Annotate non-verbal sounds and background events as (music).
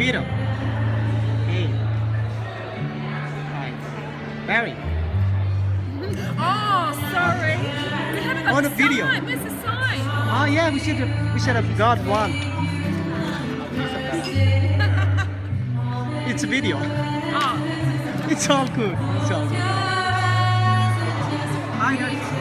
beat him. Barry. (laughs) Oh, sorry. On a the video. Sign. Where's the sign? Oh yeah, we should have, we should have got one. it's a video. (laughs) Oh. It's all good. It's all good. Hi guys.